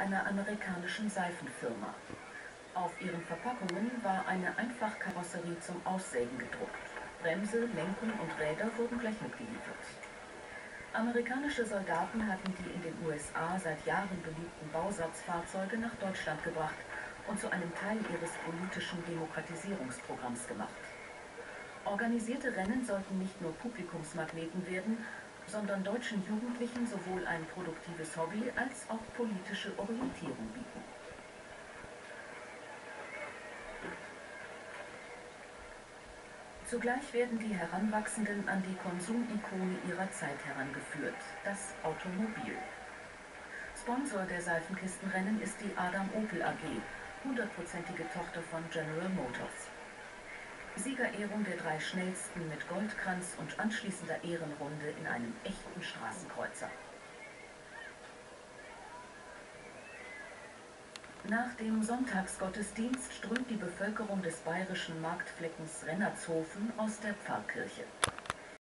einer amerikanischen Seifenfirma. Auf ihren Verpackungen war eine Einfachkarosserie zum Aussägen gedruckt. Bremse, Lenkung und Räder wurden gleich mitgeliefert. Amerikanische Soldaten hatten die in den USA seit Jahren beliebten Bausatzfahrzeuge nach Deutschland gebracht und zu einem Teil ihres politischen Demokratisierungsprogramms gemacht. Organisierte Rennen sollten nicht nur Publikumsmagneten werden, sondern deutschen Jugendlichen sowohl ein produktives Hobby als auch politische Orientierung bieten. Zugleich werden die Heranwachsenden an die Konsumikone ihrer Zeit herangeführt, das Automobil. Sponsor der Seifenkistenrennen ist die Adam Opel AG, hundertprozentige Tochter von General Motors. Siegerehrung der drei schnellsten mit Goldkranz und anschließender Ehrenrunde in einem echten Straßenkreuzer. Nach dem Sonntagsgottesdienst strömt die Bevölkerung des bayerischen Marktfleckens Rennertshofen aus der Pfarrkirche.